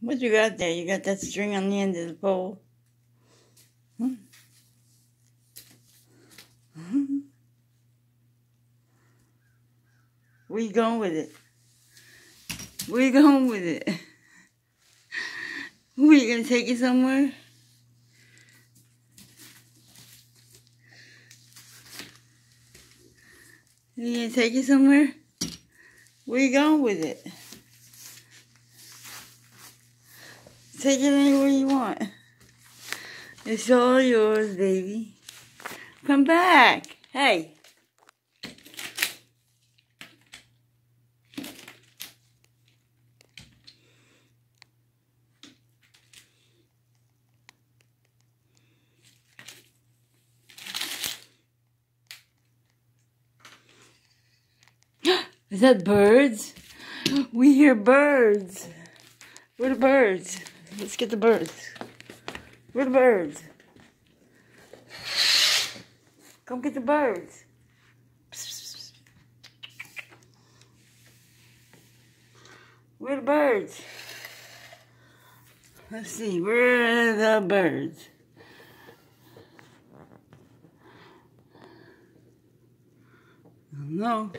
What you got there? You got that string on the end of the pole? Hmm? Where you going with it? Where you going with it? Where you gonna take it somewhere? You gonna take it somewhere? Where you going with it? Take it anywhere you want. It's all yours, baby. Come back. Hey. Is that birds? We hear birds. Where are the birds? Let's get the birds. Where the birds? Come get the birds. Where the birds? Let's see, where are the birds? No.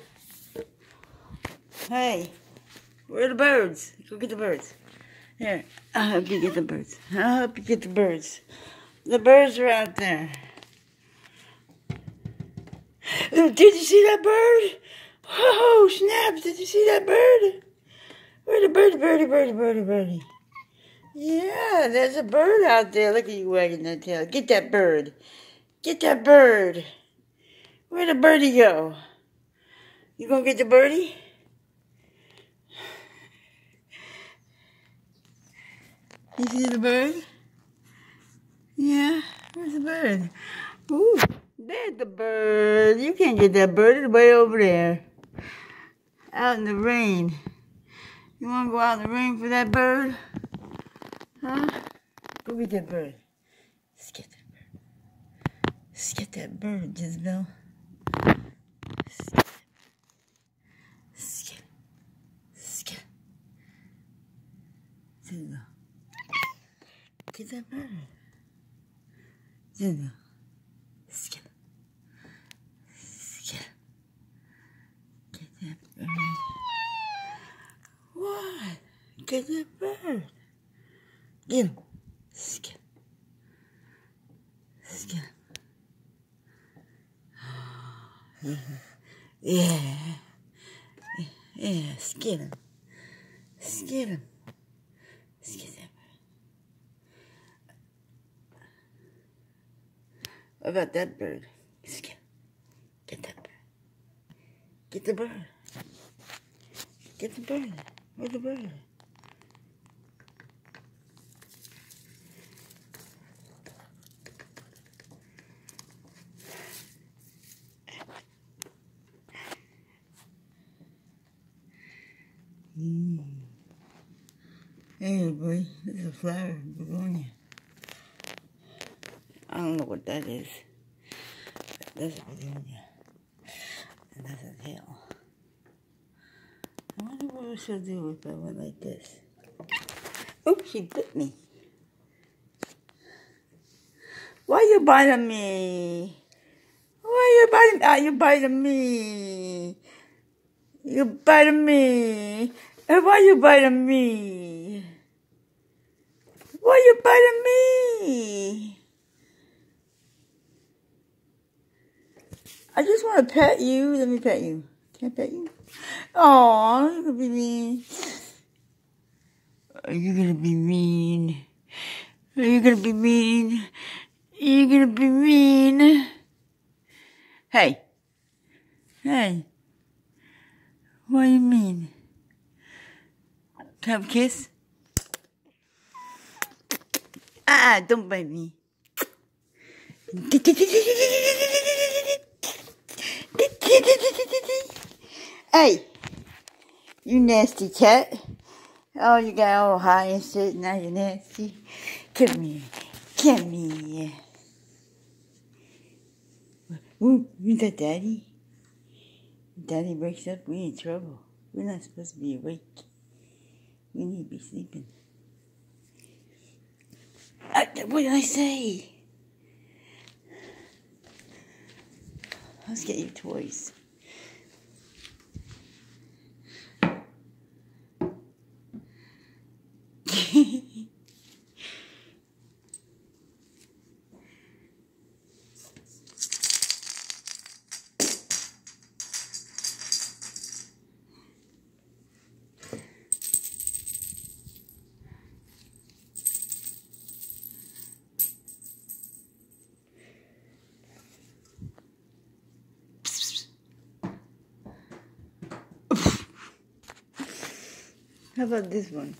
Hey, where are the birds? Go get the birds. Here, I'll help you get the birds. I'll help you get the birds. The birds are out there. Did you see that bird? Oh, snap! Did you see that bird? Where the bird, birdie, birdie, birdie, birdie? Yeah, there's a bird out there. Look at you wagging that tail. Get that bird. Get that bird. Where'd the birdie go? You gonna get the birdie? You see the bird? Yeah, where's the bird? Ooh, there's the bird. You can't get that bird. It's way over there. Out in the rain. You want to go out in the rain for that bird? Huh? Go get that bird. Let's get that bird. Let's get that bird, Jezebel. Let's get Let's get Jezebel. Get that bird. Jezebel. Let's get Let's get Get that bird. What? Get that bird. Get him. Skip. Skip. Yeah. Yeah, skid him. Skid him. Skid that bird. What about that bird? Skid. Get that bird. Get the bird. Get the bird. Where's the bird? Mm. Hey, boy, this is a flower, begonia. I don't know what that is. That's. And that's a tail. I wonder what she'll do if I went like this. Oops, she bit me. Why you biting me? Why you biting? Ah, you biting me. You biting me. Hey, why you biting me? Why you biting me? I just want to pet you. Let me pet you. Can I pet you? Oh, you gonna be mean. Are you gonna be mean? Are you gonna be mean? Are you gonna be mean? Hey. Hey. What do you mean? Can I have a kiss? Ah, don't bite me. Hey, you nasty cat. Oh, you got all high and shit. Now you're nasty. Come here. Come here. Ooh, is that daddy? Daddy wakes up, we in trouble. We're not supposed to be awake. We need to be sleeping. Uh, what did I say? Let's get you toys. How about this one?